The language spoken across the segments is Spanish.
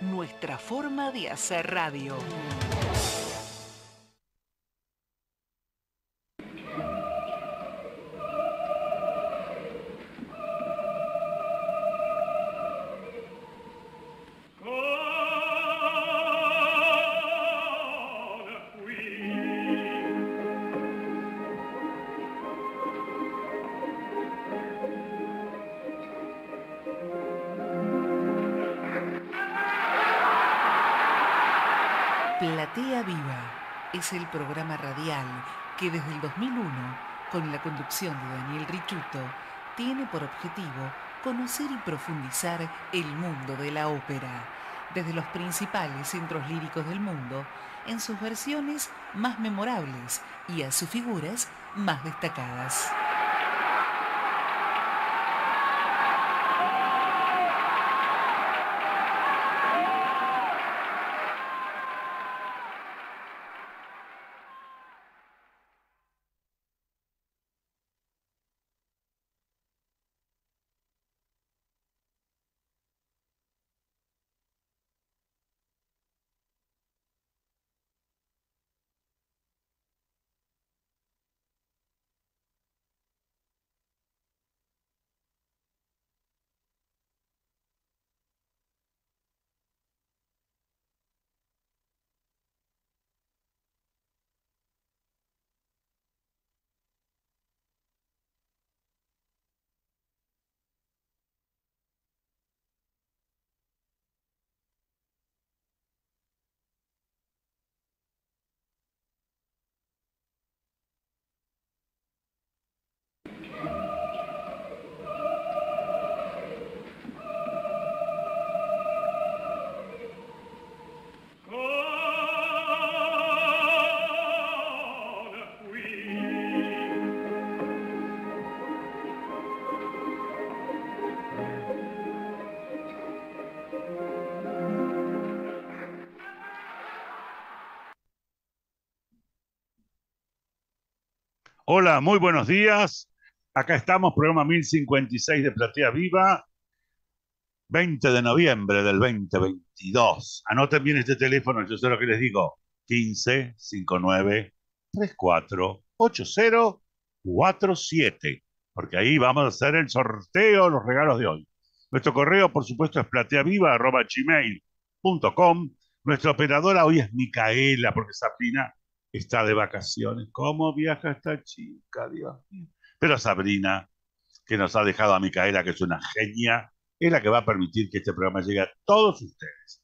Nuestra forma de hacer radio. Es el programa radial que desde el 2001, con la conducción de Daniel Richuto, tiene por objetivo conocer y profundizar el mundo de la ópera, desde los principales centros líricos del mundo, en sus versiones más memorables y a sus figuras más destacadas. Hola, muy buenos días. Acá estamos, programa 1056 de Platea Viva, 20 de noviembre del 2022. Anoten bien este teléfono, yo sé lo que les digo. 15 59 34 80 47. Porque ahí vamos a hacer el sorteo, los regalos de hoy. Nuestro correo, por supuesto, es plateaviva.gmail.com. Nuestra operadora hoy es Micaela, porque Sabrina está de vacaciones. ¿Cómo viaja esta chica, Dios mío? Pero Sabrina, que nos ha dejado a Micaela, que es una genia, es la que va a permitir que este programa llegue a todos ustedes.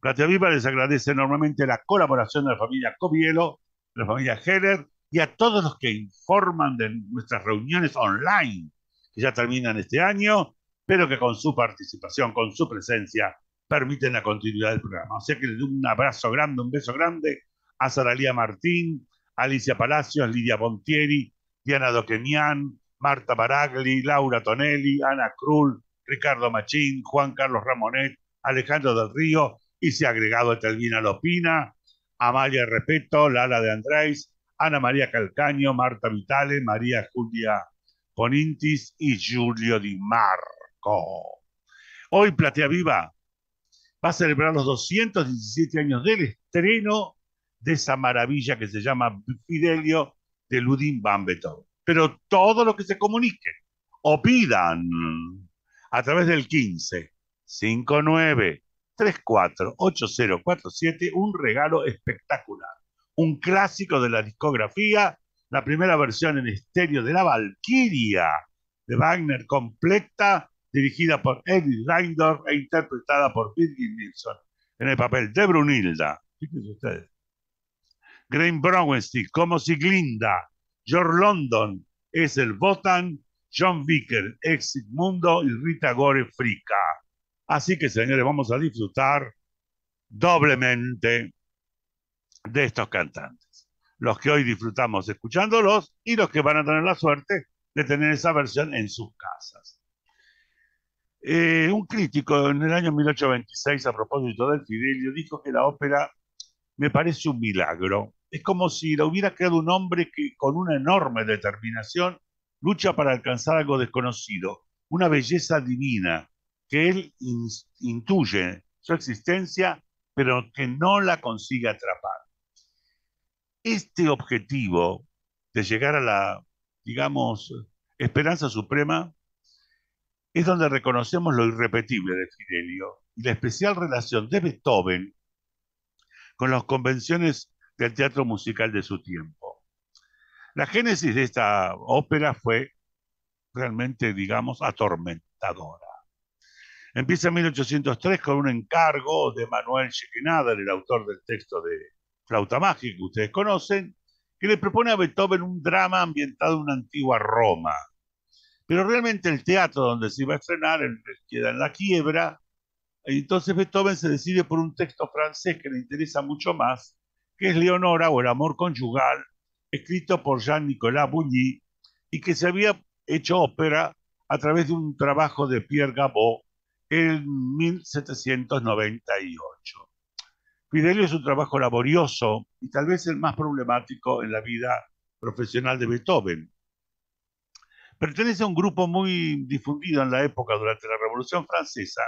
Platea Viva les agradece enormemente la colaboración de la familia Covielo, de la familia Heller y a todos los que informan de nuestras reuniones online, que ya terminan este año, pero que con su participación, con su presencia, permiten la continuidad del programa. O sea que les doy un abrazo grande, un beso grande a Saralía Martín, Alicia Palacios, Lidia Pontieri, Diana Doquenian, Marta Baragli, Laura Tonelli, Ana Krull, Ricardo Machín, Juan Carlos Ramonet, Alejandro del Río, y se ha agregado Etelvina Lopina, Amalia Repeto, Lala de Andrés, Ana María Calcaño, Marta Vitale, María Julia Ponintis y Julio Di Marco. Hoy Platea Viva va a celebrar los 217 años del estreno de esa maravilla que se llama Fidelio de Ludin van Beethoven. Pero todo lo que se comunique o pidan a través del 15 59 34 8047 un regalo espectacular, un clásico de la discografía, la primera versión en estéreo de La Valquiria de Wagner completa, dirigida por Eddie Reindorf e interpretada por Birgit Nilsson en el papel de Brunilda. Fíjense ustedes. Graham Brownstein como Siglinda, George London es el Botan, John Vicker, ex Mundo y Rita Gore Frica. Así que señores, vamos a disfrutar doblemente de estos cantantes. Los que hoy disfrutamos escuchándolos y los que van a tener la suerte de tener esa versión en sus casas. Eh, un crítico en el año 1826, a propósito del Fidelio, dijo que la ópera me parece un milagro. Es como si la hubiera creado un hombre que con una enorme determinación lucha para alcanzar algo desconocido, una belleza divina que él intuye su existencia, pero que no la consigue atrapar. Este objetivo de llegar a la, digamos, esperanza suprema, es donde reconocemos lo irrepetible de Fidelio y la especial relación de Beethoven con las convenciones del teatro musical de su tiempo. La génesis de esta ópera fue realmente, digamos, atormentadora. Empieza en 1803 con un encargo de Manuel Schekenader, el autor del texto de Flauta Mágica que ustedes conocen, que le propone a Beethoven un drama ambientado en una antigua Roma. Pero realmente el teatro donde se iba a estrenar queda en la quiebra, y entonces Beethoven se decide por un texto francés que le interesa mucho más, que es Leonora o el amor conyugal, escrito por Jean-Nicolas Bouilly, y que se había hecho ópera a través de un trabajo de Pierre Gabot en 1798. Fidelio es un trabajo laborioso y tal vez el más problemático en la vida profesional de Beethoven. Pertenece a un grupo muy difundido en la época durante la Revolución Francesa,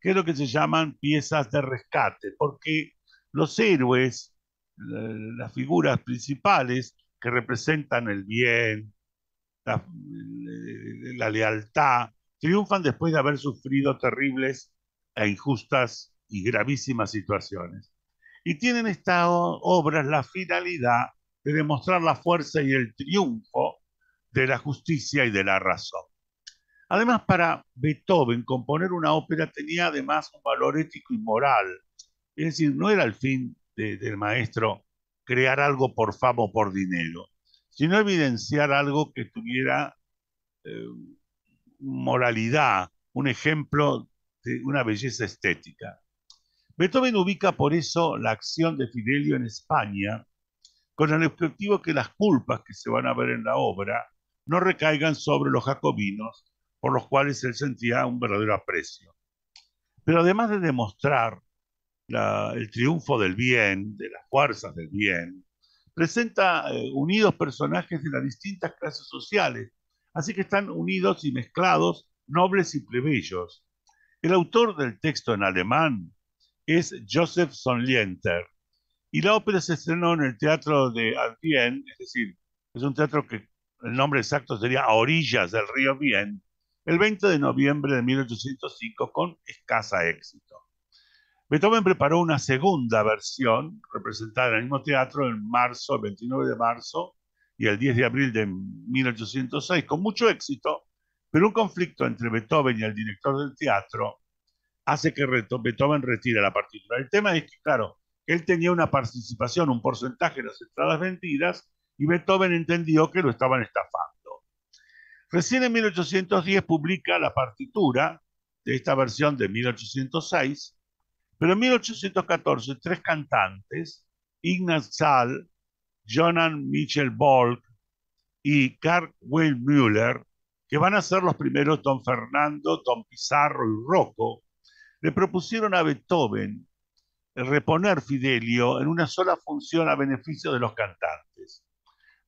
que es lo que se llaman piezas de rescate, porque los héroes, las figuras principales que representan el bien, la, lealtad, triunfan después de haber sufrido terribles e injustas y gravísimas situaciones. Y tienen estas obras la finalidad de demostrar la fuerza y el triunfo de la justicia y de la razón. Además, para Beethoven, componer una ópera tenía además un valor ético y moral. Es decir, no era el fin del maestro crear algo por fama o por dinero, sino evidenciar algo que tuviera eh, moralidad, un ejemplo de una belleza estética. Beethoven ubica por eso la acción de Fidelio en España con el objetivo que las culpas que se van a ver en la obra no recaigan sobre los jacobinos, por los cuales él sentía un verdadero aprecio. Pero además de demostrar el triunfo del bien, de las fuerzas del bien, presenta eh, unidos personajes de las distintas clases sociales, así que están unidos y mezclados nobles y plebeyos. El autor del texto en alemán es Joseph Sonlienter, y la ópera se estrenó en el Teatro de Alpien, es decir, es un teatro que el nombre exacto sería A orillas del río Bien, el 20 de noviembre de 1805 con escasa éxito. Beethoven preparó una segunda versión, representada en el mismo teatro en marzo, el 29 de marzo y el 10 de abril de 1806, con mucho éxito, pero un conflicto entre Beethoven y el director del teatro hace que Beethoven retire la partitura. El tema es que, claro, él tenía una participación, un porcentaje de las entradas vendidas, y Beethoven entendió que lo estaban estafando. Recién en 1810 publica la partitura de esta versión de 1806, pero en 1814, tres cantantes, Ignaz Zahl, Jonan Michel Bolk y Karl Will Müller, que van a ser los primeros Don Fernando, Don Pizarro y Rocco, le propusieron a Beethoven reponer Fidelio en una sola función a beneficio de los cantantes.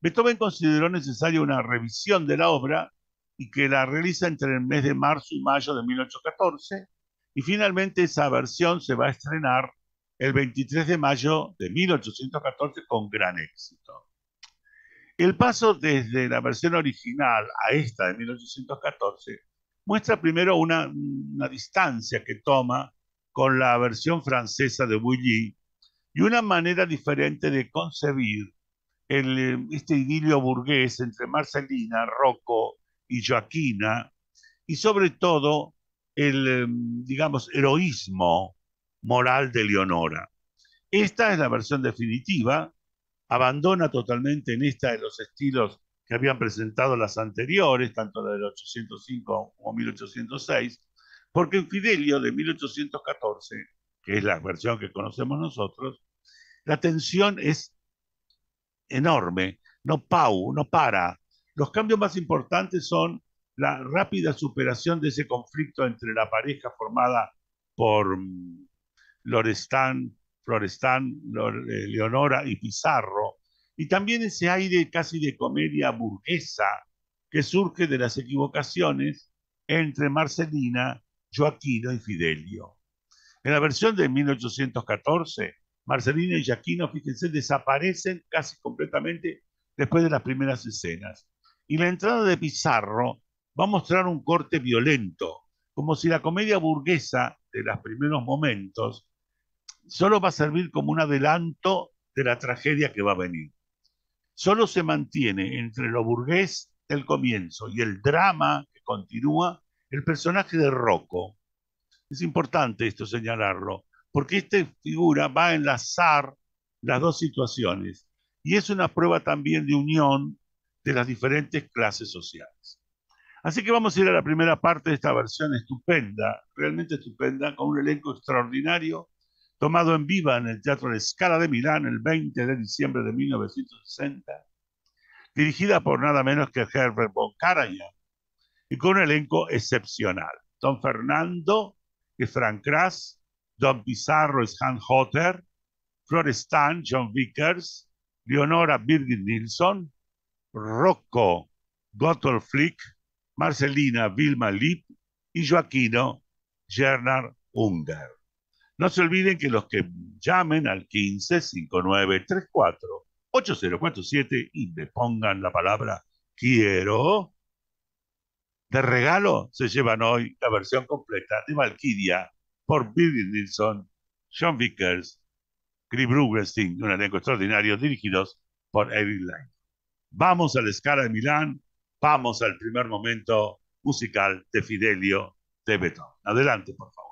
Beethoven consideró necesaria una revisión de la obra y que la realiza entre el mes de marzo y mayo de 1814 y finalmente esa versión se va a estrenar el 23 de mayo de 1814 con gran éxito. El paso desde la versión original a esta de 1814 muestra primero una, distancia que toma con la versión francesa de Bouilly y una manera diferente de concebir este idilio burgués entre Marcelina, Rocco y Joaquina, y sobre todo el, em, digamos, heroísmo moral de Leonora. Esta es la versión definitiva, abandona totalmente en esta de los estilos que habían presentado las anteriores, tanto la del 805 como 1806, porque en Fidelio de 1814, que es la versión que conocemos nosotros, la tensión es enorme, no pau, no para. Los cambios más importantes son la rápida superación de ese conflicto entre la pareja formada por mm, Lorestán, Florestán, eh, Leonora y Pizarro, y también ese aire casi de comedia burguesa que surge de las equivocaciones entre Marcelina, Joaquino y Fidelio. En la versión de 1814, Marcelino y Giaquino, fíjense, desaparecen casi completamente después de las primeras escenas. Y la entrada de Pizarro va a mostrar un corte violento, como si la comedia burguesa de los primeros momentos solo va a servir como un adelanto de la tragedia que va a venir. Solo se mantiene entre lo burgués del comienzo y el drama que continúa el personaje de Rocco. Es importante esto señalarlo, porque esta figura va a enlazar las dos situaciones y es una prueba también de unión de las diferentes clases sociales. Así que vamos a ir a la primera parte de esta versión estupenda, realmente estupenda, con un elenco extraordinario, tomado en viva en el Teatro La Scala de Milán el 20 de diciembre de 1960, dirigida por nada menos que Herbert von Karajan, y con un elenco excepcional. Don Fernando es Frank Kras, Don Pizarro es Hans Hotter, Florestan, John Vickers, Leonora Birgit Nilsson, Rocco Gotthold Flick, Marcelina Vilma Lipp y Joaquino Gernard Unger. No se olviden que los que llamen al 15 5934 8047 y me pongan la palabra quiero, de regalo se llevan hoy la versión completa de Valkyria por Billy Nilsson, John Vickers, Chris Rubenstein, un elenco extraordinario dirigidos por Eric Line. Vamos a la escala de Milán, vamos al primer momento musical de Fidelio de Beethoven. Adelante, por favor.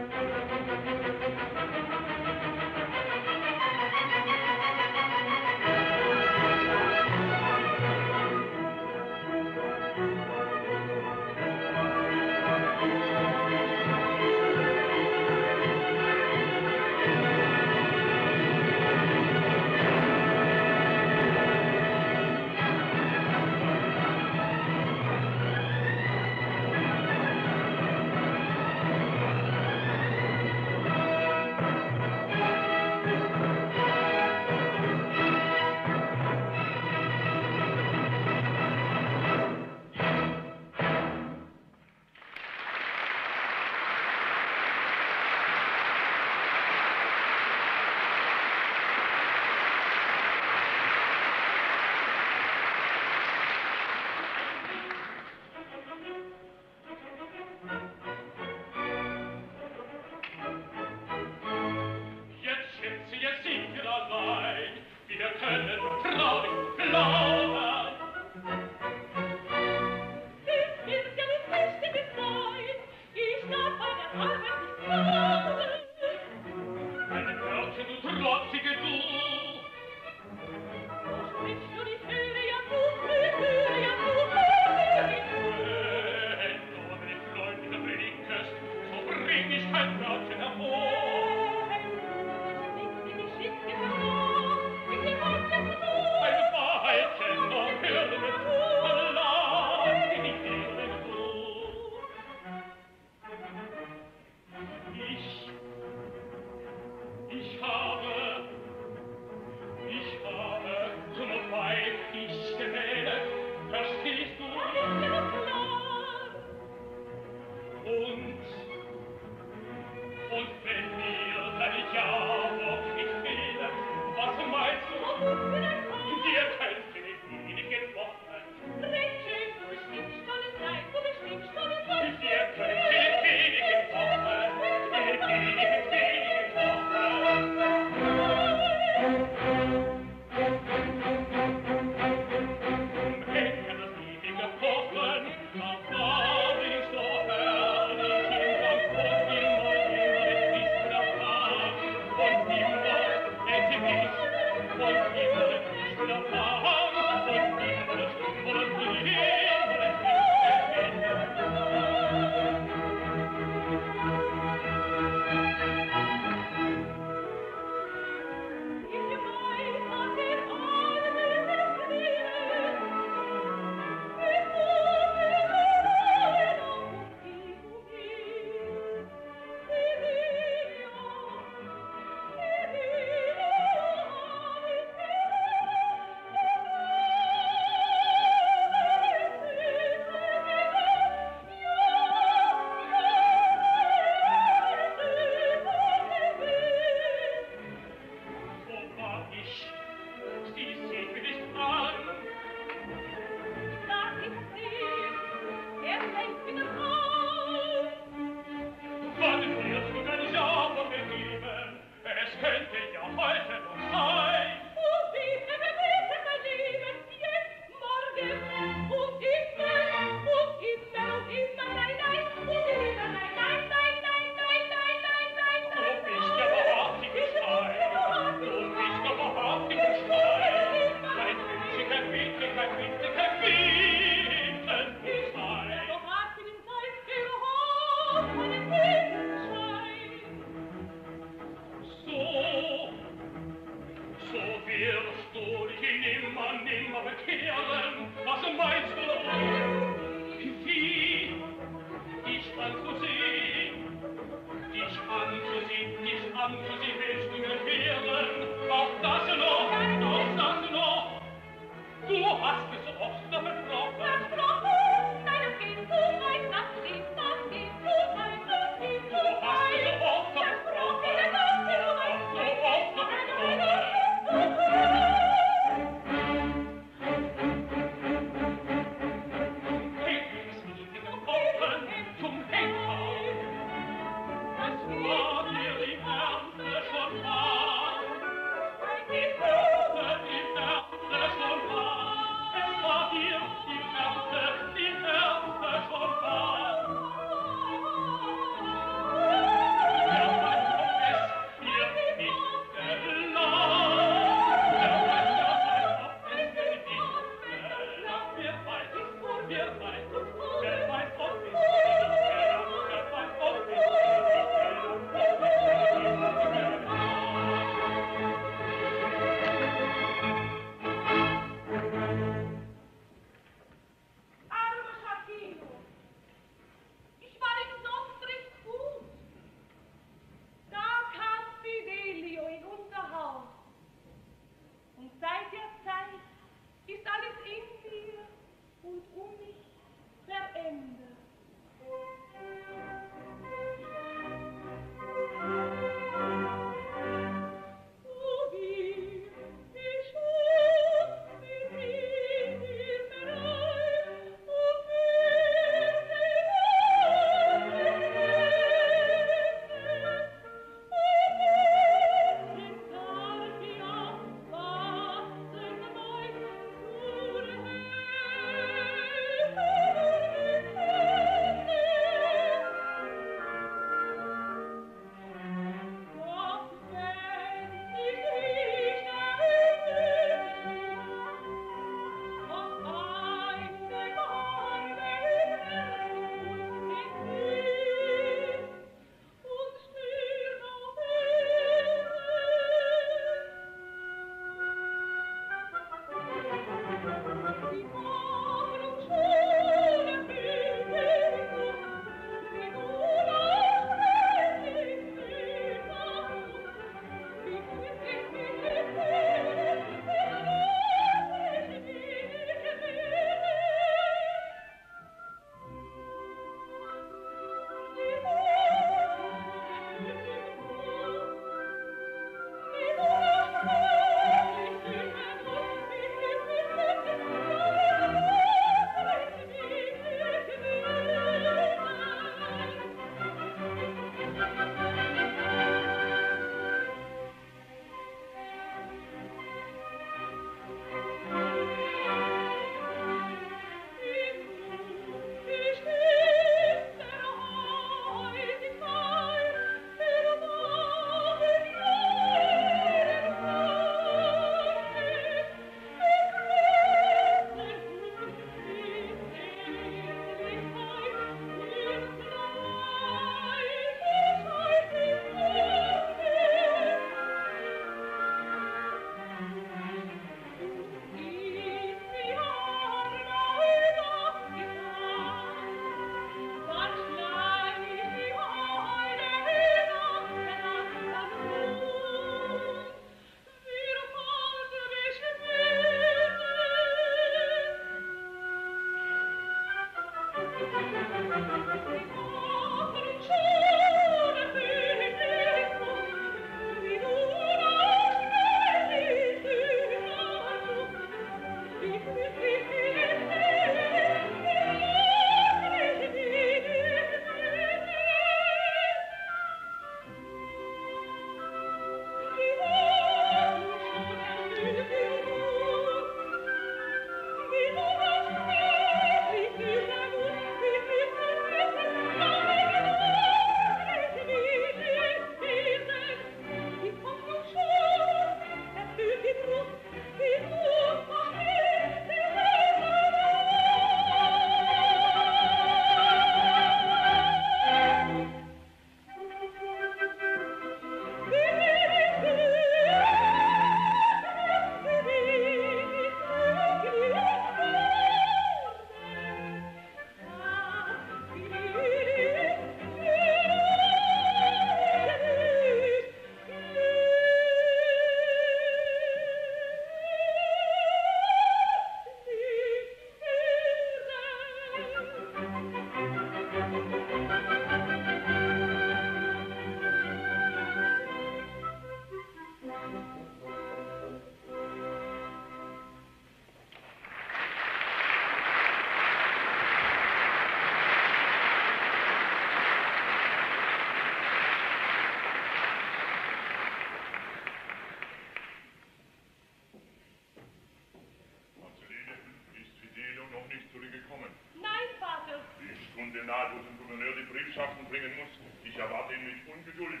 Gouverneur die Briefschaften bringen muss. Ich erwarte ihn mit Ungeduld.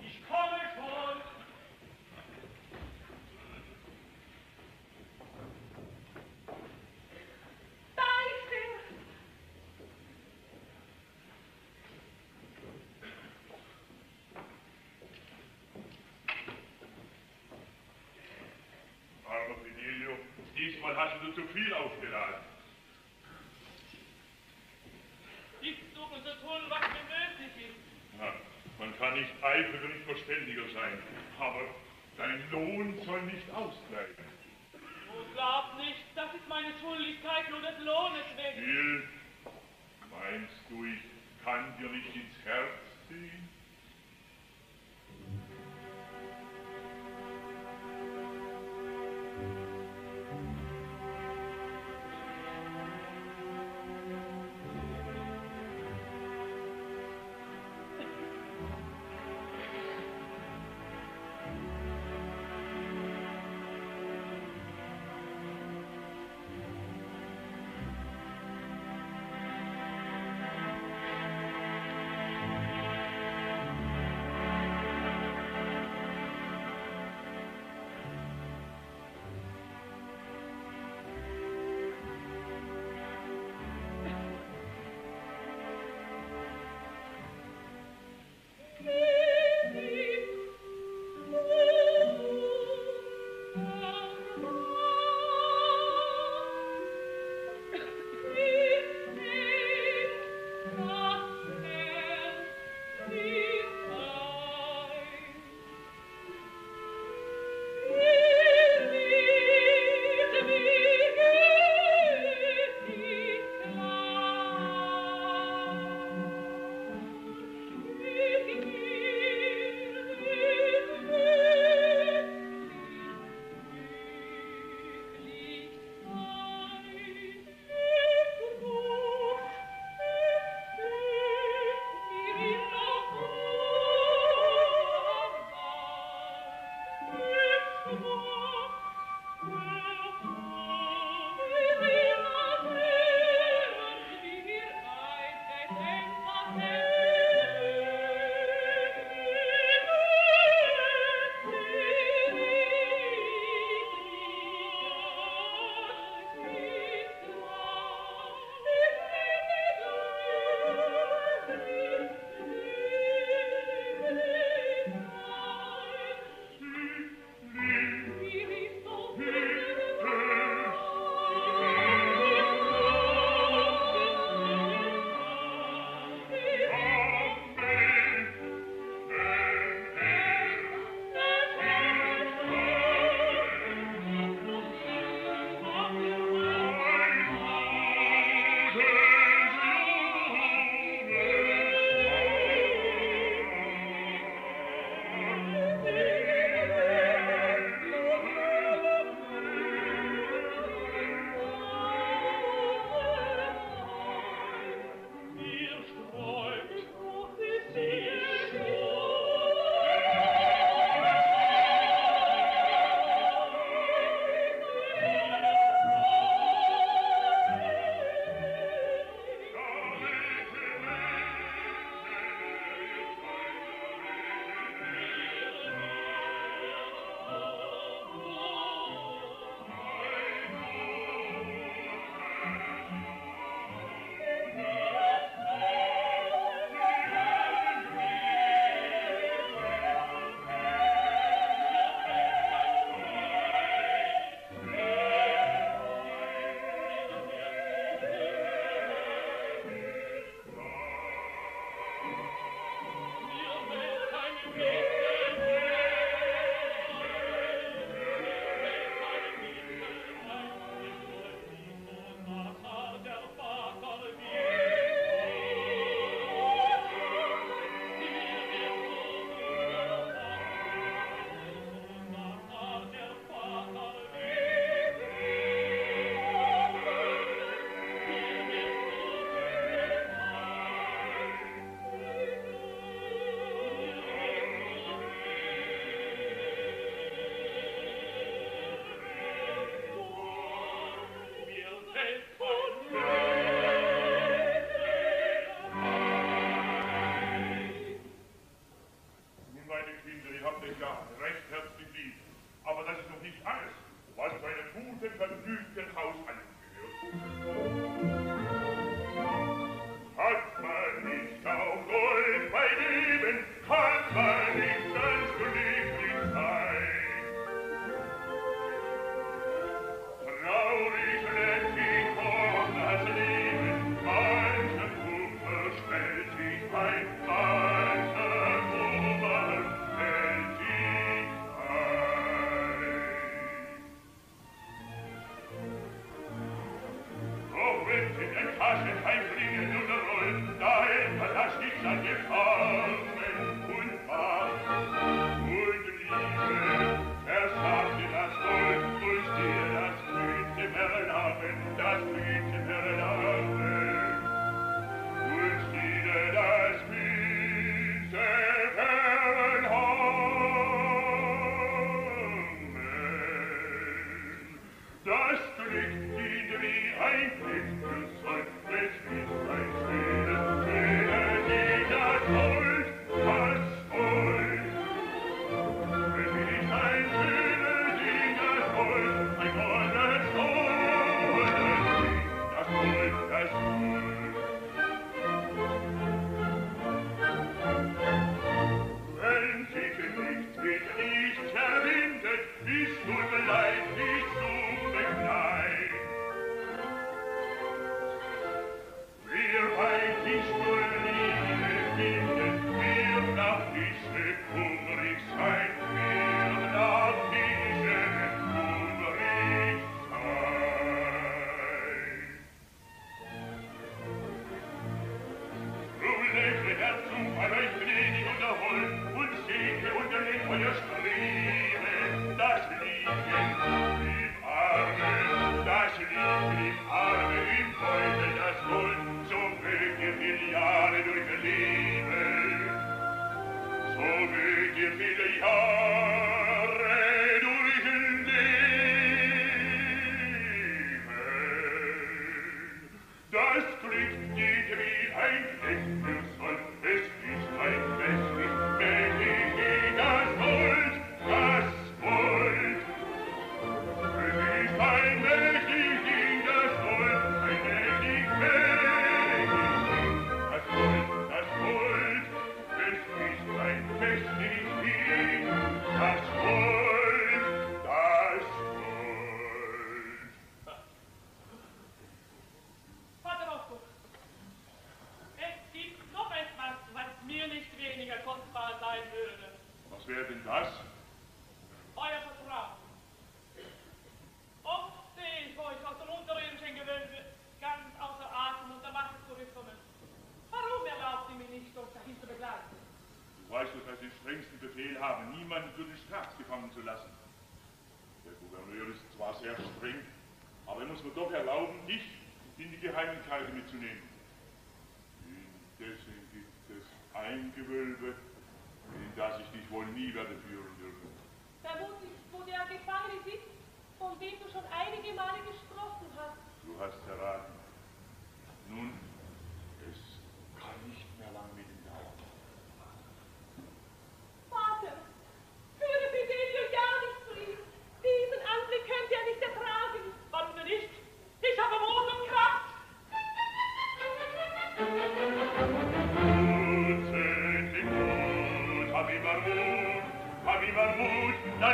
Ich komme schon. Diesmal hast du zu viel aufgeladen. Nicht eifriger, nicht verständiger sein, aber dein Lohn soll nicht ausbleiben. Oh, glaub nicht, das ist meine Schuldigkeit nur des Lohnes wegen. Will, meinst du, ich kann dir nicht ins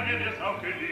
Daniel, yes, how could you?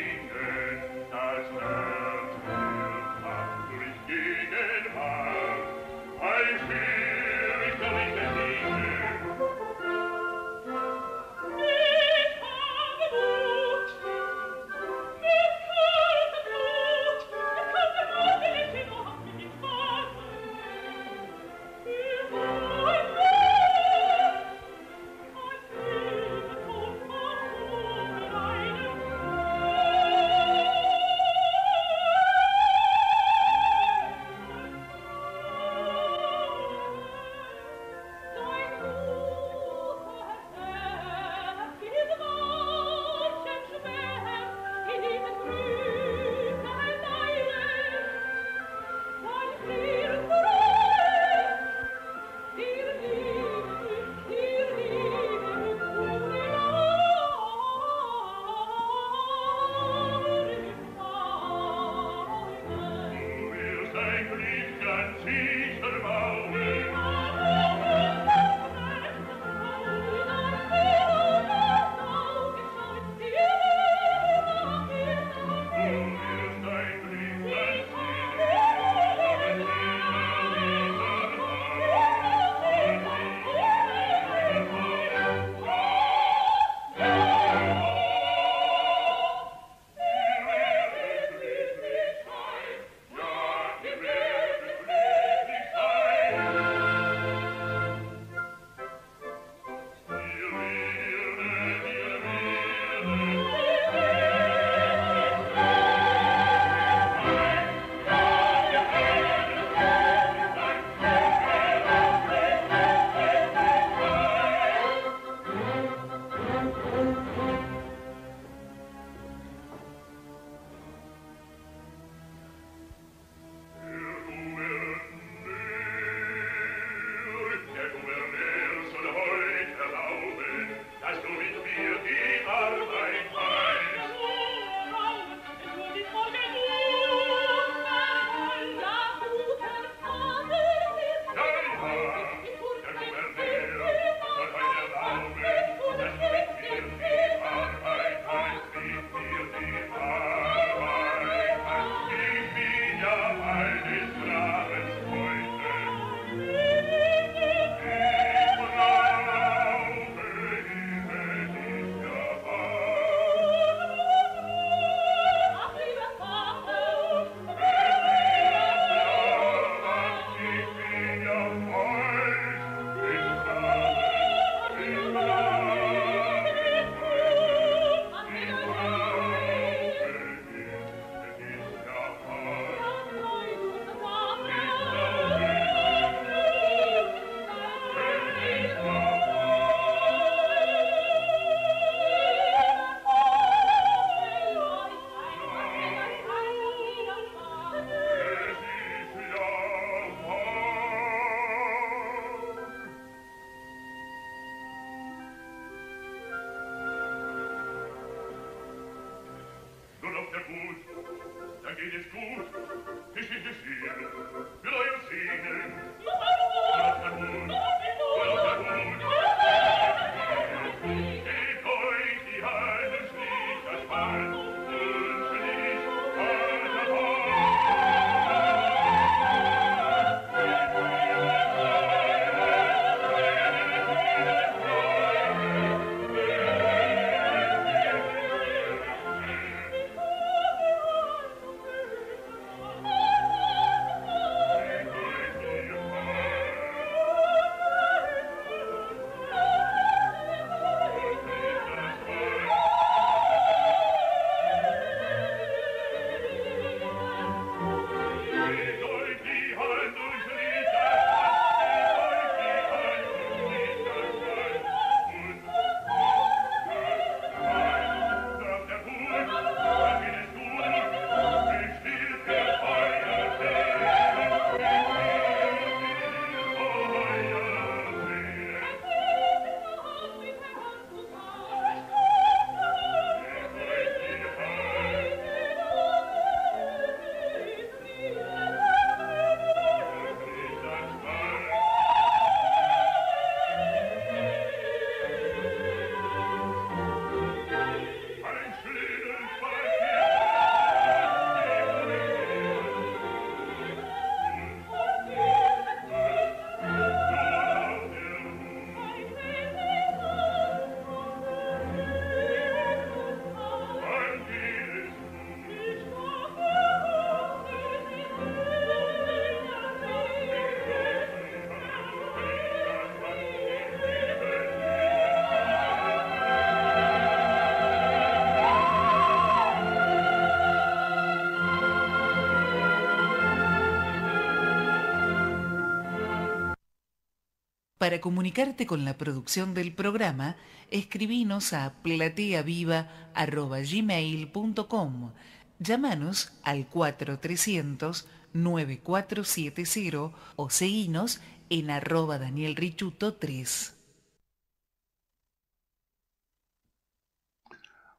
Para comunicarte con la producción del programa, escribinos a plateaviva.gmail.com. Llámanos al 4300-9470 o seguinos en arroba Daniel Richuto 3.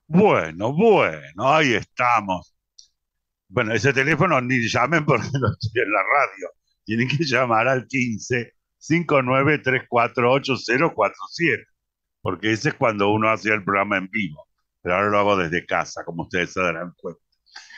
Bueno, bueno, ahí estamos. Bueno, ese teléfono ni llamen porque no estoy en la radio. Tienen que llamar al 15 59348047, porque ese es cuando uno hacía el programa en vivo. Pero ahora lo hago desde casa, como ustedes se darán cuenta.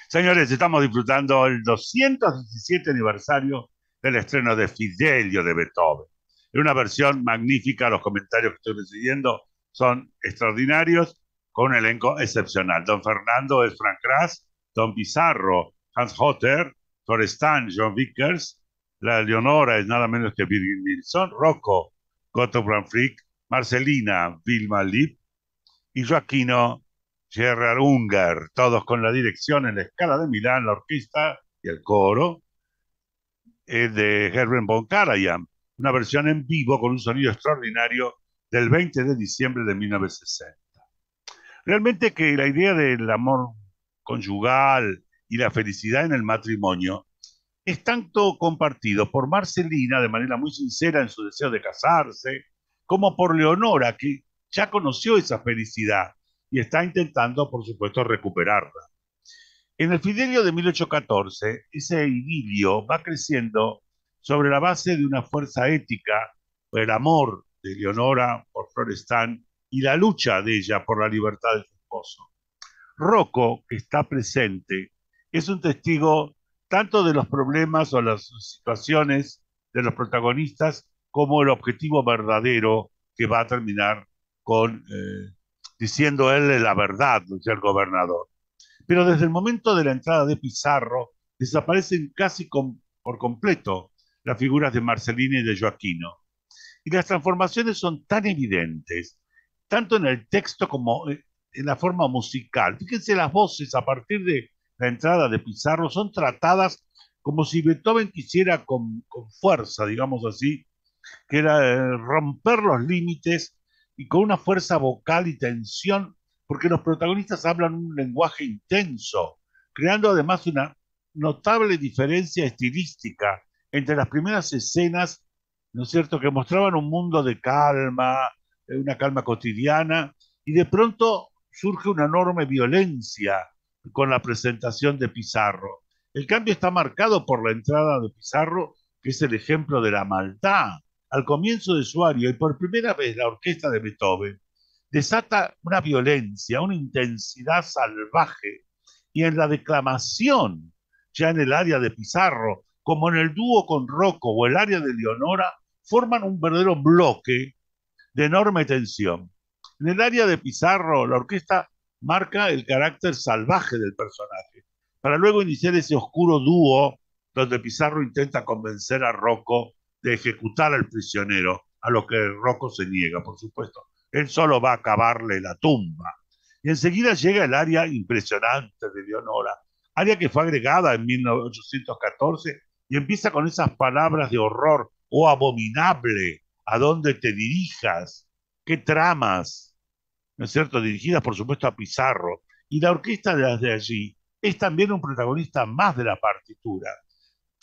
Señores, estamos disfrutando el 217 aniversario del estreno de Fidelio de Beethoven. En una versión magnífica, los comentarios que estoy recibiendo son extraordinarios, con un elenco excepcional. Don Fernando es Frank Kras, Don Pizarro, Hans Hotter, Florestan, John Vickers, la Leonora es nada menos que Birgit Nilsson, Rocco, Gottlieb Branfrick, Marcelina, Vilma Lipp y Joaquino Gerard Unger, todos con la dirección en la escala de Milán, la orquesta y el coro eh, de Herbert von Karajan, una versión en vivo con un sonido extraordinario del 20 de diciembre de 1960. Realmente que la idea del amor conyugal y la felicidad en el matrimonio es tanto compartido por Marcelina de manera muy sincera en su deseo de casarse, como por Leonora, que ya conoció esa felicidad y está intentando, por supuesto, recuperarla. En el Fidelio de 1814, ese idilio va creciendo sobre la base de una fuerza ética, el amor de Leonora por Florestan y la lucha de ella por la libertad de su esposo. Rocco, que está presente, es un testigo tanto de los problemas o las situaciones de los protagonistas como el objetivo verdadero que va a terminar con eh, diciendo él la verdad, decía el gobernador. Pero desde el momento de la entrada de Pizarro desaparecen casi por completo las figuras de Marcelina y de Joaquino. Y las transformaciones son tan evidentes, tanto en el texto como en la forma musical. Fíjense las voces a partir de la entrada de Pizarro son tratadas como si Beethoven quisiera con, con fuerza, digamos así, que era eh, romper los límites y con una fuerza vocal y tensión, porque los protagonistas hablan un lenguaje intenso, creando además una notable diferencia estilística entre las primeras escenas, ¿no es cierto?, que mostraban un mundo de calma, una calma cotidiana, y de pronto surge una enorme violencia con la presentación de Pizarro. El cambio está marcado por la entrada de Pizarro, que es el ejemplo de la maldad. Al comienzo de su y por primera vez la orquesta de Beethoven, desata una violencia, una intensidad salvaje, y en la declamación, ya en el área de Pizarro, como en el dúo con Rocco o el área de Leonora, forman un verdadero bloque de enorme tensión. En el área de Pizarro, la orquesta marca el carácter salvaje del personaje, para luego iniciar ese oscuro dúo donde Pizarro intenta convencer a Rocco de ejecutar al prisionero, a lo que Rocco se niega, por supuesto. Él solo va a acabarle la tumba. Y enseguida llega el área impresionante de Leonora, área que fue agregada en 1814 y empieza con esas palabras de horror, oh abominable, a dónde te dirijas, qué tramas, ¿no es cierto? Dirigidas, por supuesto, a Pizarro. Y la orquesta desde allí es también un protagonista más de la partitura.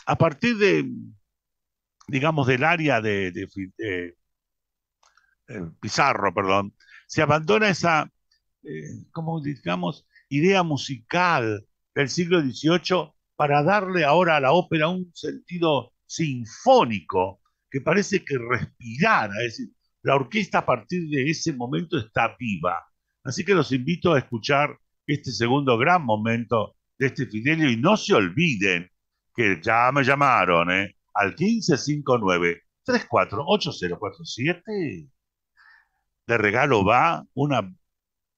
A partir de, digamos, del área de, eh, Pizarro, perdón, se abandona esa, eh, como digamos, idea musical del siglo XVIII para darle ahora a la ópera un sentido sinfónico que parece que respirara, es decir, la orquesta a partir de ese momento está viva. Así que los invito a escuchar este segundo gran momento de este Fidelio y no se olviden que ya me llamaron ¿eh? al 1559 348047. De regalo va una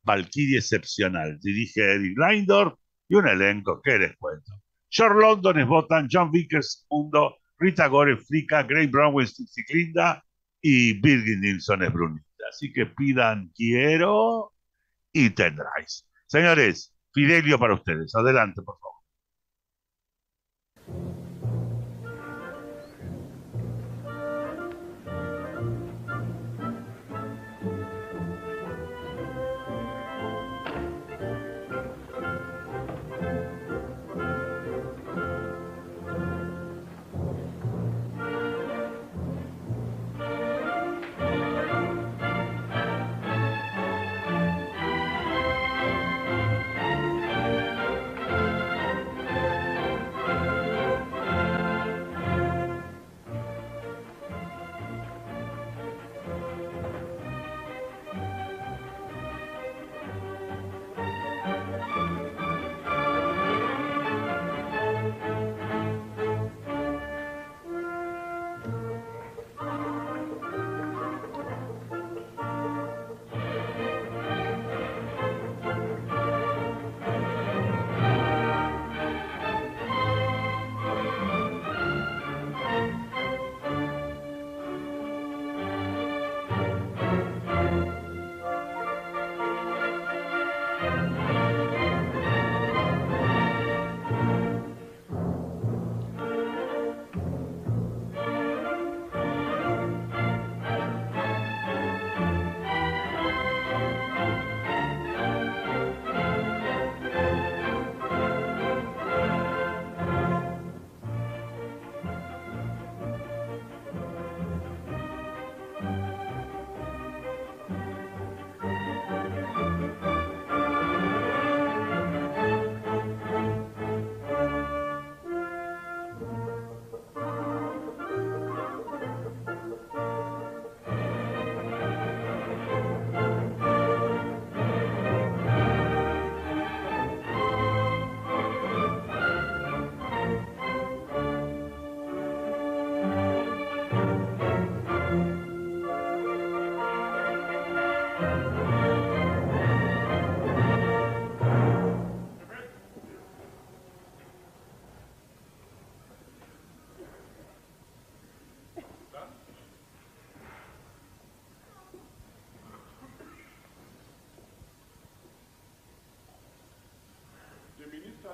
Valkyrie excepcional. Dirige Eric Leindorf y un elenco que les cuento. George London es Botan, John Vickers Mundo, Rita Gore Flica, Gray Brown Ciclinda y Birgit Nilsson es Brunita. Así que pidan quiero y tendráis. Señores, Fidelio para ustedes. Adelante, por favor.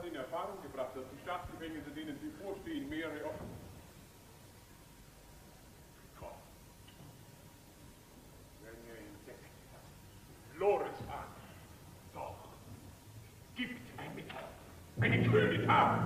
Hat in Erfahrung gebracht, dass die Staatsgefängnisse, denen sie vorstehen, mehrere offen. Wenn er entdeckt hat. Lorenz an. Doch. Gibt ein Mittel. Eine kühne Tat.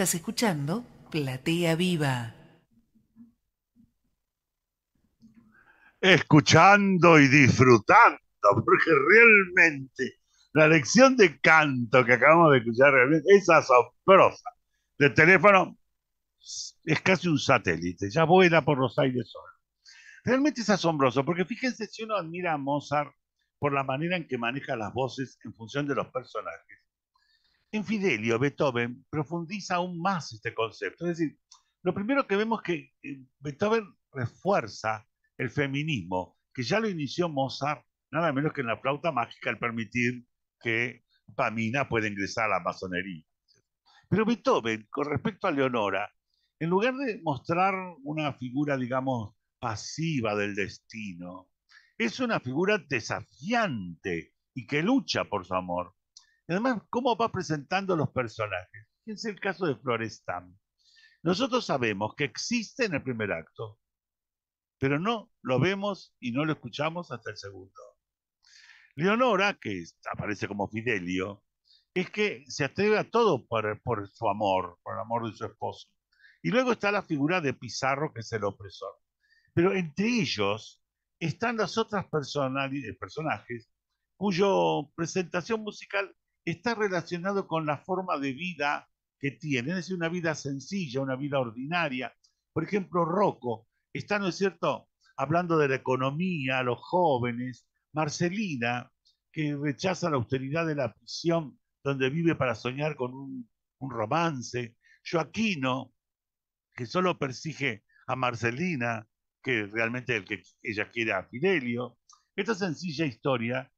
Estás escuchando Platea Viva. Escuchando y disfrutando, porque realmente la lección de canto que acabamos de escuchar realmente es asombrosa. El teléfono es casi un satélite, ya vuela por los aires solo. Realmente es asombroso, porque fíjense si uno admira a Mozart por la manera en que maneja las voces en función de los personajes. En Fidelio, Beethoven profundiza aún más este concepto. Es decir, lo primero que vemos es que eh, Beethoven refuerza el feminismo, que ya lo inició Mozart, nada menos que en la flauta mágica, al permitir que Pamina pueda ingresar a la masonería. Pero Beethoven, con respecto a Leonora, en lugar de mostrar una figura, digamos, pasiva del destino, es una figura desafiante y que lucha por su amor. Además, cómo va presentando los personajes. Es el caso de Florestan. Nosotros sabemos que existe en el primer acto, pero no lo vemos y no lo escuchamos hasta el segundo. Leonora, que aparece como Fidelio, es que se atreve a todo por, por su amor, por el amor de su esposo. Y luego está la figura de Pizarro, que es el opresor. Pero entre ellos están las otras personajes cuya presentación musical está relacionado con la forma de vida que tiene, es decir, una vida sencilla, una vida ordinaria. Por ejemplo, Rocco está, ¿no es cierto?, hablando de la economía, los jóvenes, Marcelina, que rechaza la austeridad de la prisión donde vive para soñar con un, romance, Joaquino, que solo persigue a Marcelina, que realmente el que ella quiere a Fidelio. Esta sencilla historia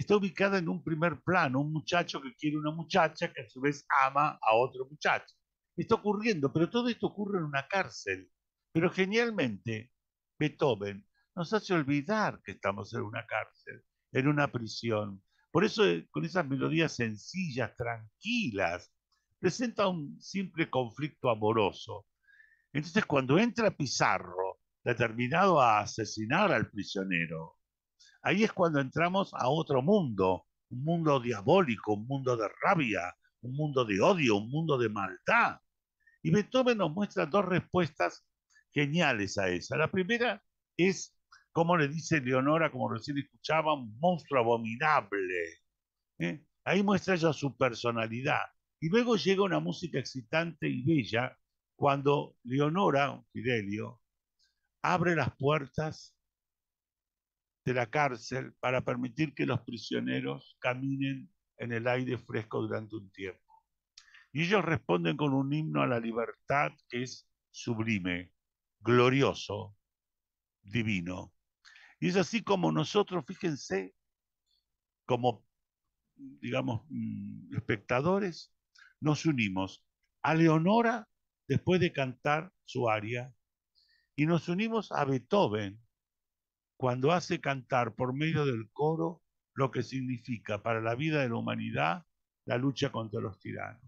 está ubicada en un primer plano, un muchacho que quiere una muchacha que a su vez ama a otro muchacho. Está ocurriendo, pero todo esto ocurre en una cárcel. Pero genialmente, Beethoven nos hace olvidar que estamos en una cárcel, en una prisión. Por eso, eh, con esas melodías sencillas, tranquilas, presenta un simple conflicto amoroso. Entonces, cuando entra Pizarro, determinado a asesinar al prisionero, ahí es cuando entramos a otro mundo, un mundo diabólico, un mundo de rabia, un mundo de odio, un mundo de maldad. Y Beethoven nos muestra dos respuestas geniales a esa. La primera es, como le dice Leonora, como recién escuchaba, un monstruo abominable. ¿eh? Ahí muestra ella su personalidad. Y luego llega una música excitante y bella cuando Leonora, Fidelio, abre las puertas de la cárcel para permitir que los prisioneros caminen en el aire fresco durante un tiempo. Y ellos responden con un himno a la libertad que es sublime, glorioso, divino. Y es así como nosotros, fíjense, como, digamos, mm, espectadores, nos unimos a Leonora después de cantar su aria y nos unimos a Beethoven cuando hace cantar por medio del coro lo que significa para la vida de la humanidad la lucha contra los tiranos.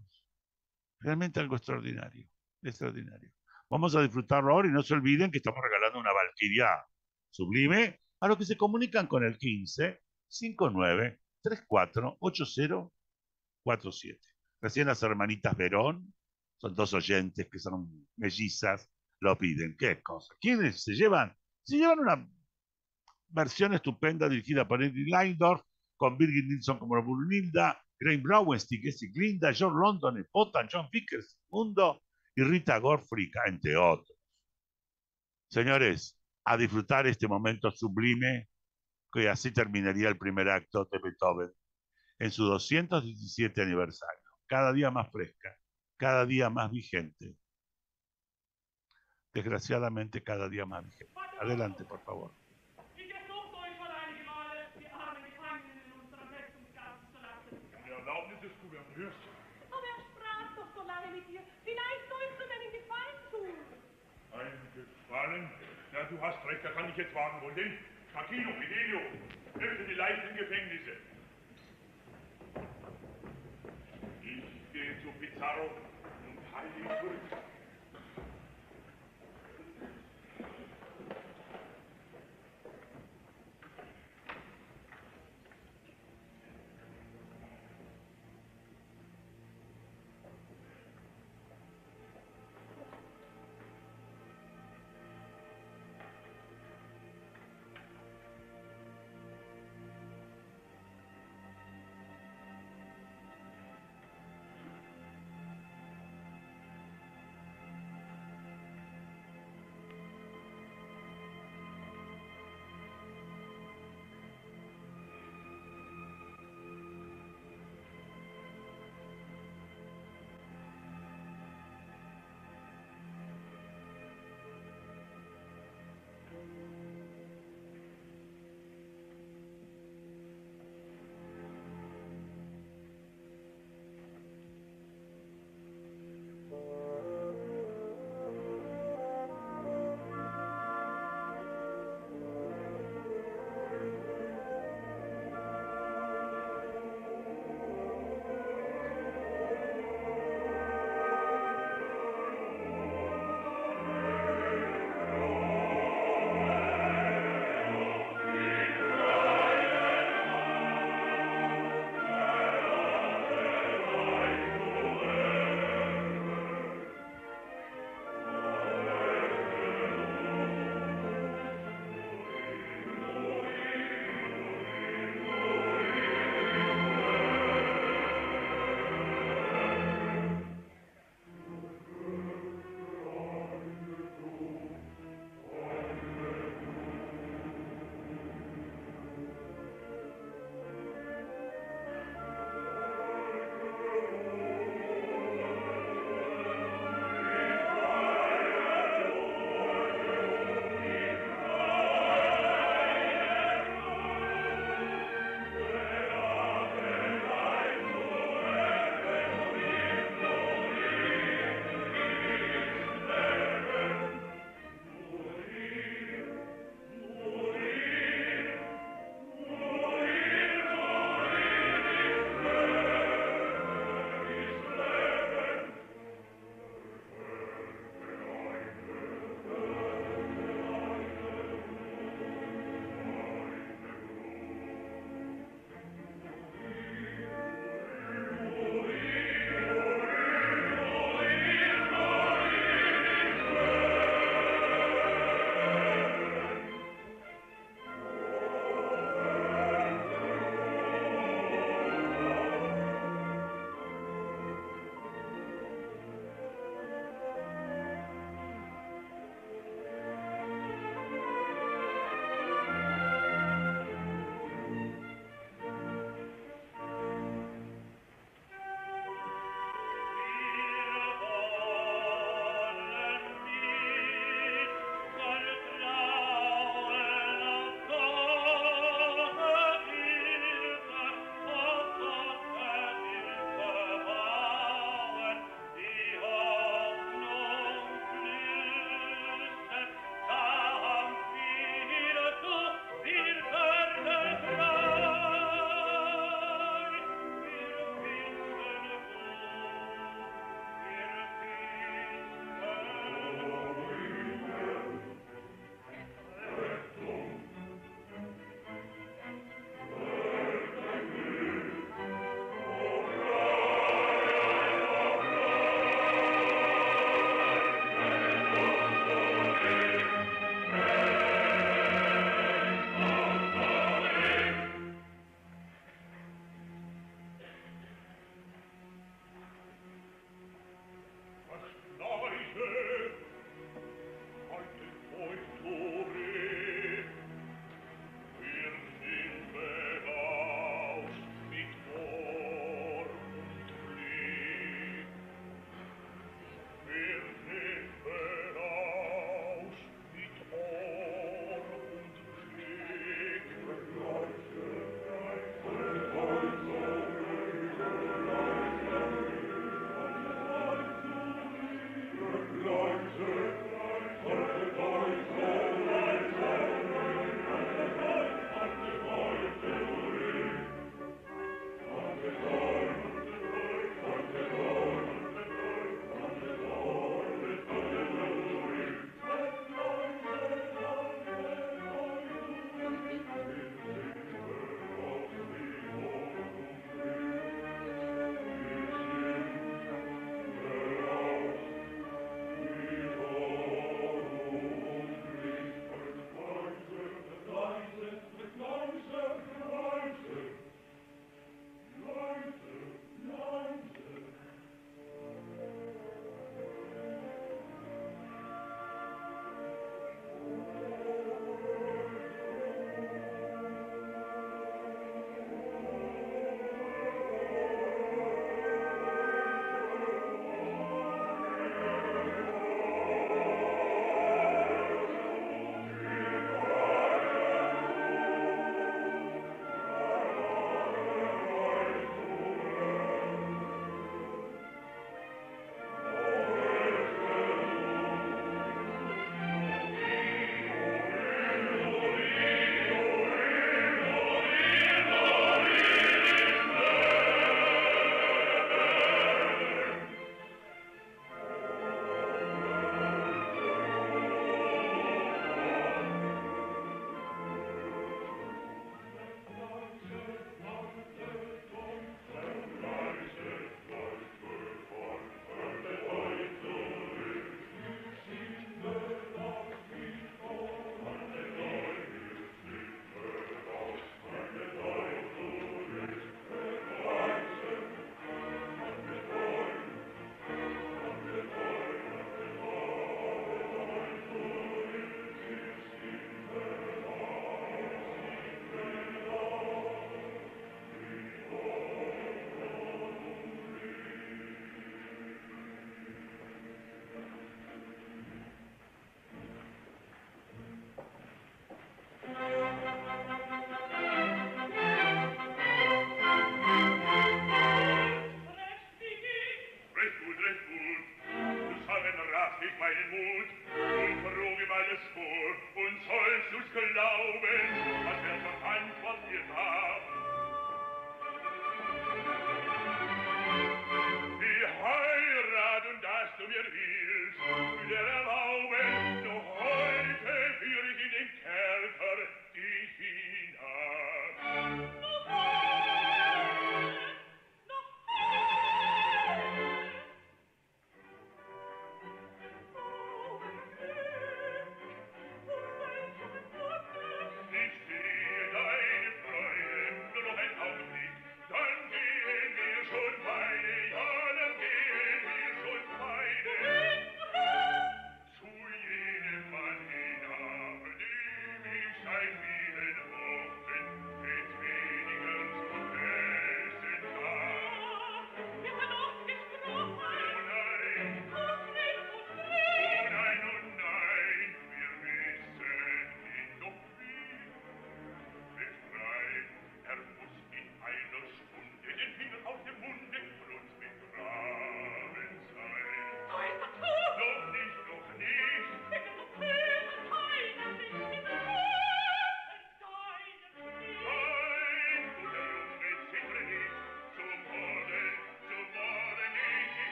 Realmente algo extraordinario, extraordinario. Vamos a disfrutarlo ahora y no se olviden que estamos regalando una Valquiria sublime a los que se comunican con el 15 59 34 80 47. Recién las hermanitas Verón, son dos oyentes que son mellizas, lo piden. ¿Qué cosa? ¿Quiénes se llevan? Se llevan una versión estupenda dirigida por Eddie Leindorf, con Birgit Nilsson como Brunilda, Graham Brauenstick, Essie Glinda, John London, Potan, John Vickers, Mundo y Rita Gorfrica, entre otros. Señores, a disfrutar este momento sublime, que así terminaría el primer acto de Beethoven en su 217 aniversario. Cada día más fresca, cada día más vigente. Desgraciadamente, cada día más vigente. Adelante, por favor. Du hast recht, da kann ich jetzt wagen. Wohl denn? Facchino, Fidelio, öffne die leichten Gefängnisse. Ich gehe zu Pizarro und halte ihn zurück.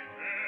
Jesus.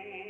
Amen.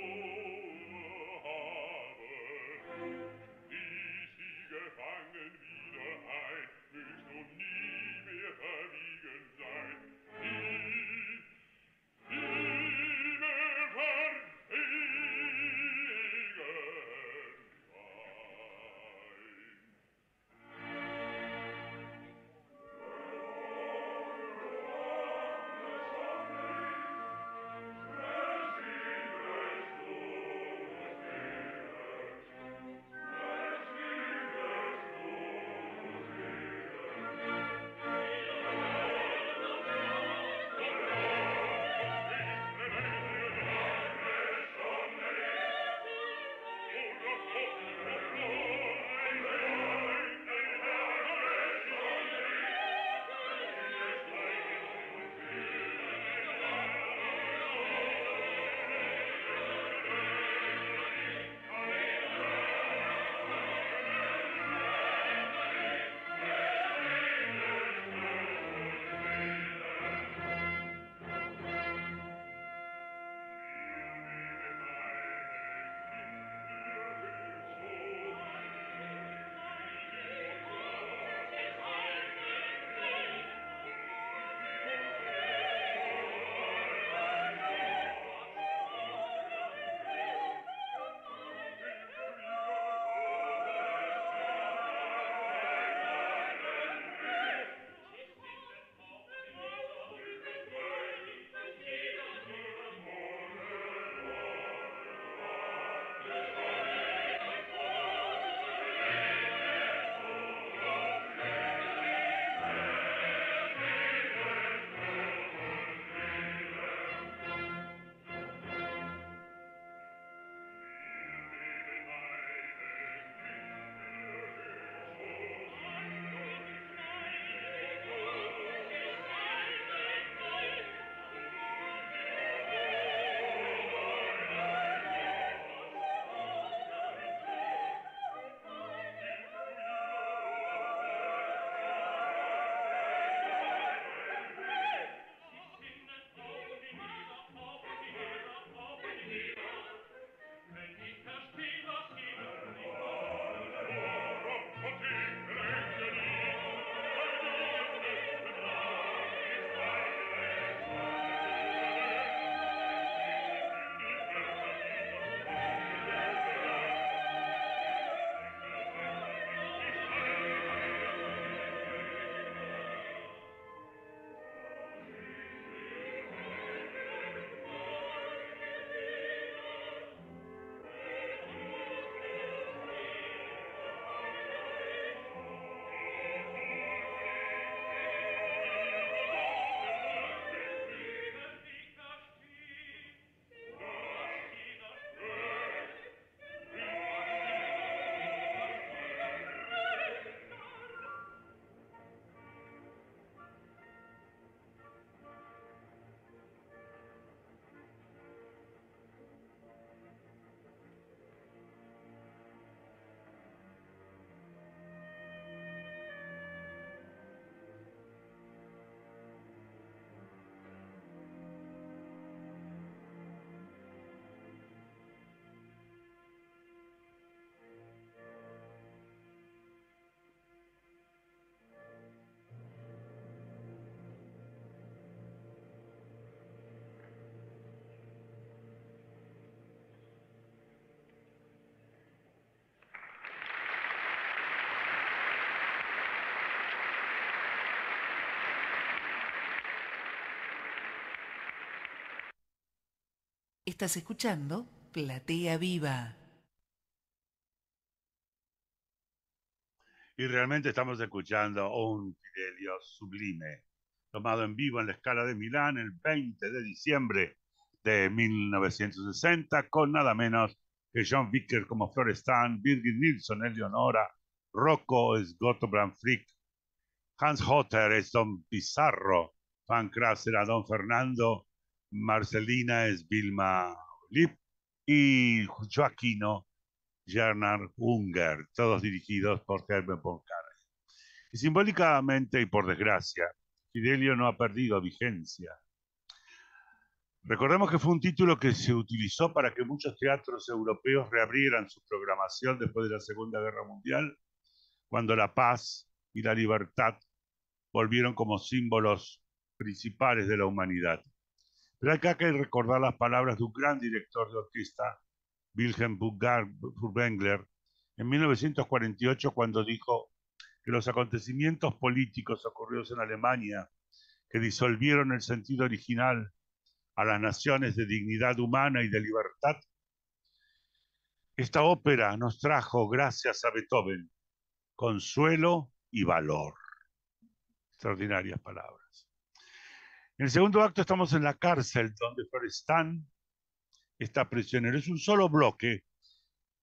Estás escuchando Platea Viva. Y realmente estamos escuchando un Fidelio sublime, tomado en vivo en la escala de Milán el 20 de diciembre de 1960, con nada menos que John Vicker como Florestan, Birgit Nilsson, Eleonora, Rocco es Gottobran Frick, Hans Hotter es Don Pizarro, Van Krass era Don Fernando, Marcelina es Vilma Lip y Joaquino Gernard Unger, todos dirigidos por von Karajan. Y simbólicamente y por desgracia, Fidelio no ha perdido vigencia. Recordemos que fue un título que se utilizó para que muchos teatros europeos reabrieran su programación después de la Segunda Guerra Mundial, cuando la paz y la libertad volvieron como símbolos principales de la humanidad. Pero acá hay que recordar las palabras de un gran director de orquesta, Wilhelm Furtwängler, en 1948 cuando dijo que los acontecimientos políticos ocurridos en Alemania, que disolvieron el sentido original a las naciones de dignidad humana y de libertad, esta ópera nos trajo, gracias a Beethoven, consuelo y valor. Extraordinarias palabras. En el segundo acto estamos en la cárcel donde Florestan está prisionero. Es un solo bloque,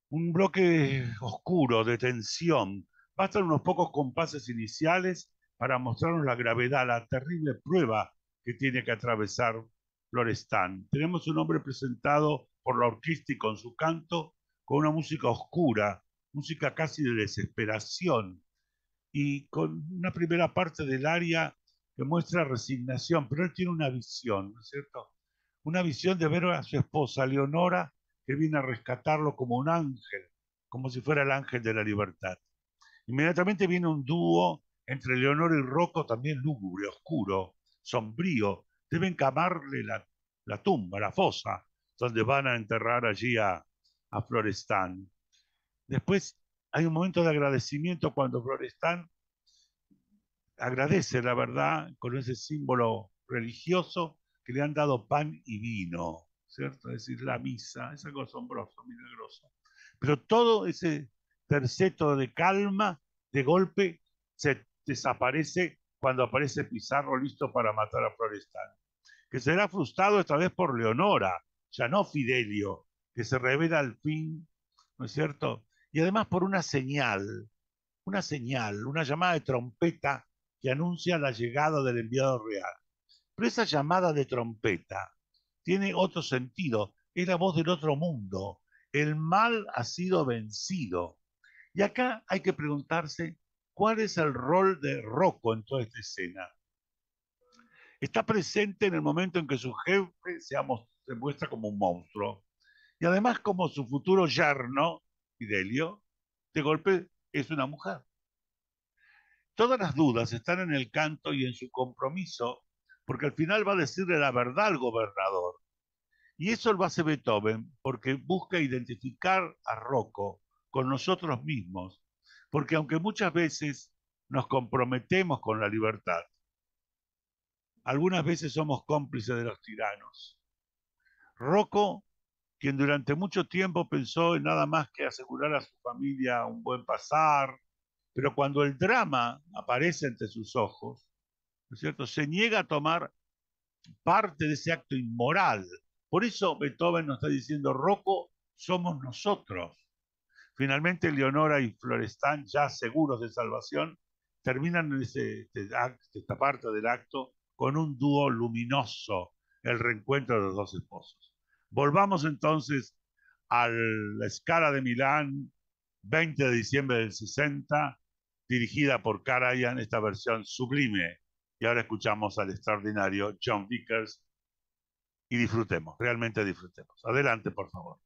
un bloque oscuro de tensión. Bastan unos pocos compases iniciales para mostrarnos la gravedad, la terrible prueba que tiene que atravesar Florestan. Tenemos un hombre presentado por la orquesta y con su canto, con una música oscura, música casi de desesperación, y con una primera parte del aria que muestra resignación, pero él tiene una visión, ¿no es cierto? Una visión de ver a su esposa, Leonora, que viene a rescatarlo como un ángel, como si fuera el ángel de la libertad. Inmediatamente viene un dúo entre Leonora y Rocco, también lúgubre, oscuro, sombrío. Deben camarle la, la tumba, la fosa, donde van a enterrar allí a, a Florestan. Después hay un momento de agradecimiento cuando Florestan agradece, la verdad, con ese símbolo religioso que le han dado pan y vino, ¿cierto? Es decir, la misa, es algo asombroso, milagroso. Pero todo ese terceto de calma, de golpe, se desaparece cuando aparece Pizarro listo para matar a Florestan, que será frustrado esta vez por Leonora, ya no Fidelio, que se revela al fin, ¿no es cierto? Y además por una señal, una señal, una llamada de trompeta anuncia la llegada del enviado real. Pero esa llamada de trompeta tiene otro sentido, es la voz del otro mundo. El mal ha sido vencido. Y acá hay que preguntarse cuál es el rol de Rocco en toda esta escena. Está presente en el momento en que su jefe se, se muestra como un monstruo. Y además como su futuro yerno, Fidelio, de golpe es una mujer. Todas las dudas están en el canto y en su compromiso, porque al final va a decirle la verdad al gobernador. Y eso lo hace Beethoven porque busca identificar a Rocco con nosotros mismos, porque aunque muchas veces nos comprometemos con la libertad, algunas veces somos cómplices de los tiranos. Rocco, quien durante mucho tiempo pensó en nada más que asegurar a su familia un buen pasar, pero cuando el drama aparece entre sus ojos, ¿no es cierto? Se niega a tomar parte de ese acto inmoral. Por eso Beethoven nos está diciendo, Rocco, somos nosotros. Finalmente, Leonora y Florestan, ya seguros de salvación, terminan ese, este esta parte del acto con un dúo luminoso, el reencuentro de los dos esposos. Volvamos entonces a la escala de Milán, 20 de diciembre del 60, dirigida por Karajan, esta versión sublime. Y ahora escuchamos al extraordinario John Vickers y disfrutemos, realmente disfrutemos. Adelante, por favor.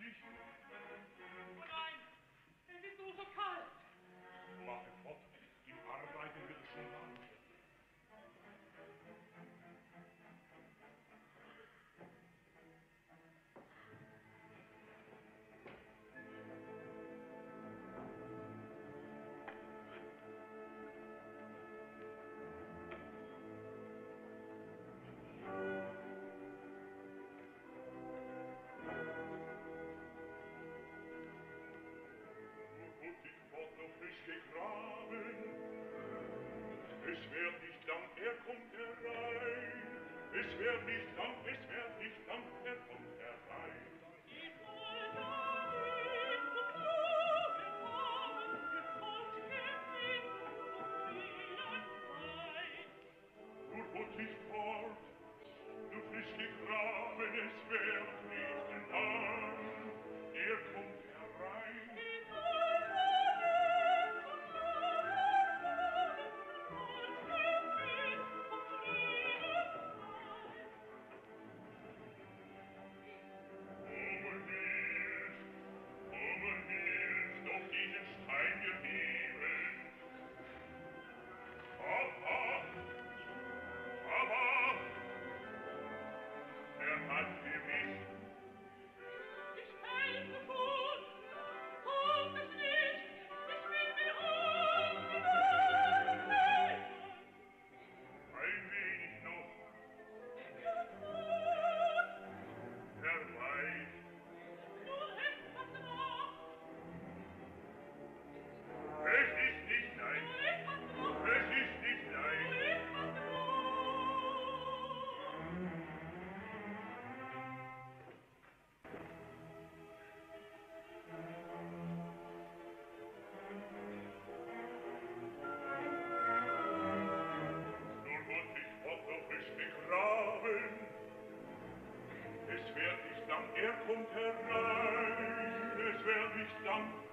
dich Ich werd nicht lang, ich und Terrain, es wär nicht dampf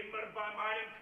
immer bei meinem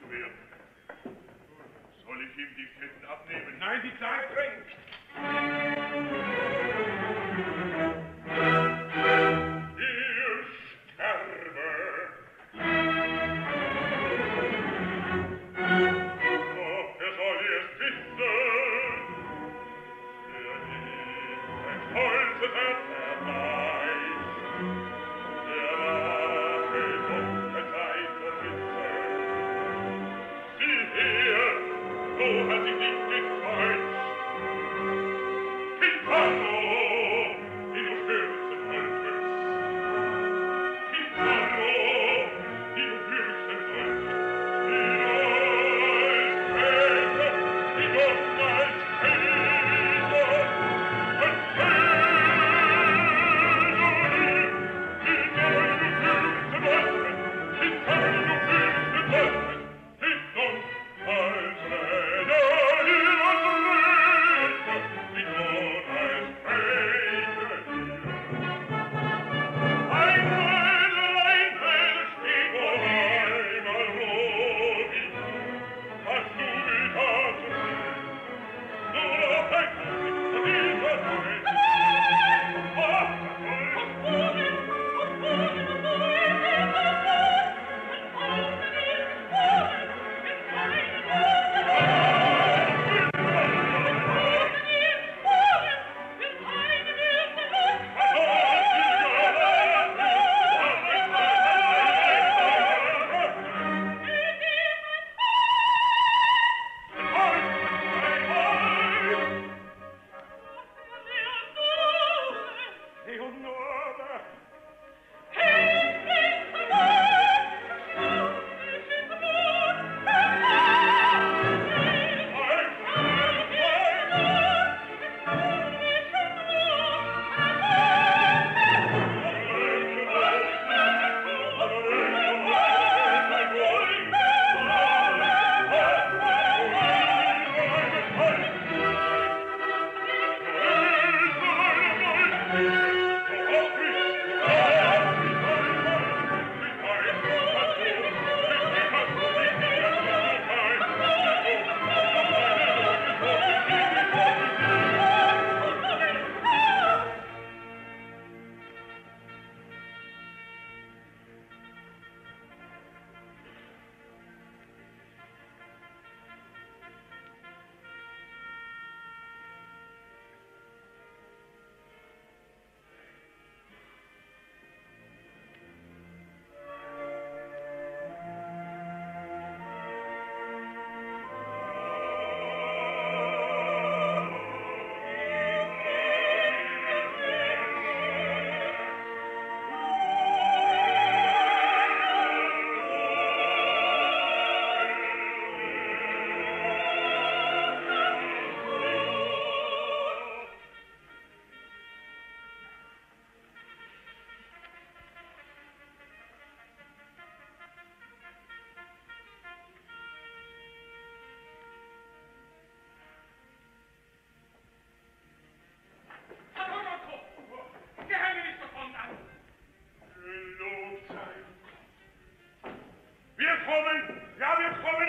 zu werden. Soll ich ihm die Ketten abnehmen? Nein, die Zeit drängt. kommen! Ja, wir kommen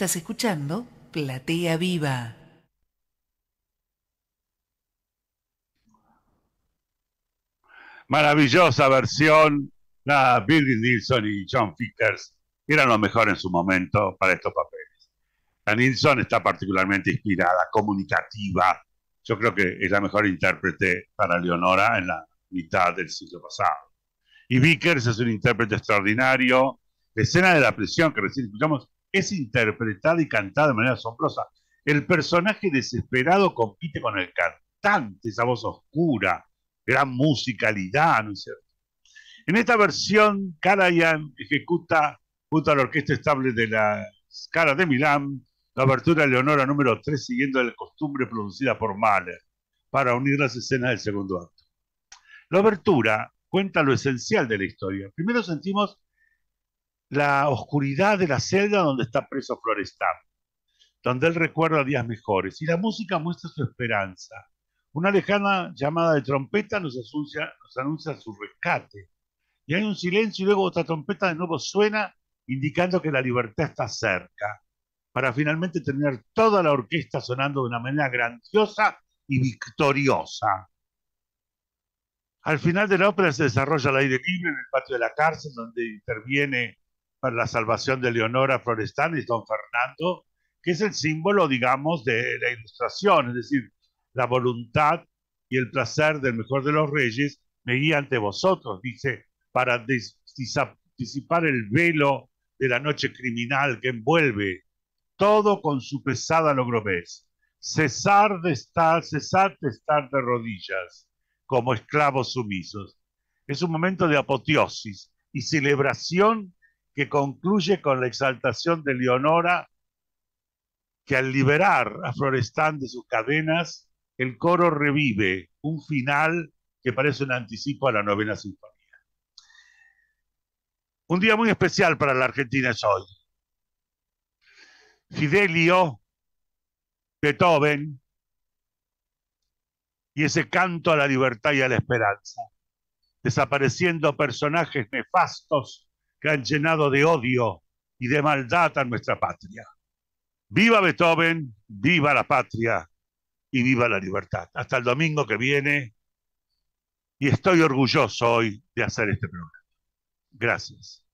Estás escuchando Platea Viva. Maravillosa versión. La Billy Nilsson y John Fickers eran lo mejor en su momento para estos papeles. La Nilsson está particularmente inspirada, comunicativa. Yo creo que es la mejor intérprete para Leonora en la mitad del siglo pasado. Y Vickers es un intérprete extraordinario. La escena de la prisión que recién escuchamos es interpretada y cantada de manera asombrosa. El personaje desesperado compite con el cantante, esa voz oscura, gran musicalidad, ¿no es cierto? En esta versión, Karajan ejecuta junto a la orquesta estable de la Scala de Milán la abertura Leonora número 3 siguiendo la costumbre producida por Mahler. para unir las escenas del segundo acto. La obertura cuenta lo esencial de la historia. Primero sentimos la oscuridad de la celda donde está preso Florestan, donde él recuerda días mejores, y la música muestra su esperanza. Una lejana llamada de trompeta nos anuncia, su rescate. Y hay un silencio y luego otra trompeta de nuevo suena indicando que la libertad está cerca, para finalmente tener toda la orquesta sonando de una manera grandiosa y victoriosa. Al final de la ópera se desarrolla el aire libre en el patio de la cárcel, donde interviene para la salvación de Leonora Florestan y Don Fernando, que es el símbolo, digamos, de la ilustración, es decir, la voluntad y el placer del mejor de los reyes me guía ante vosotros, dice, para disipar el velo de la noche criminal que envuelve todo con su pesada logrobés. Cesar de estar, cesar de estar de rodillas como esclavos sumisos. Es un momento de apoteosis y celebración que concluye con la exaltación de Leonora, que al liberar a Florestán de sus cadenas, el coro revive un final que parece un anticipo a la novena sinfonía. Un día muy especial para la Argentina es hoy. Fidelio, Beethoven y ese canto a la libertad y a la esperanza, desapareciendo personajes nefastos que han llenado de odio y de maldad a nuestra patria. Viva Beethoven, viva la patria y viva la libertad. Hasta el domingo que viene y estoy orgulloso hoy de hacer este programa. Gracias.